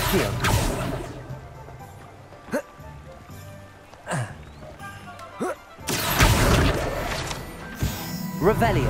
Attack him! Revelio.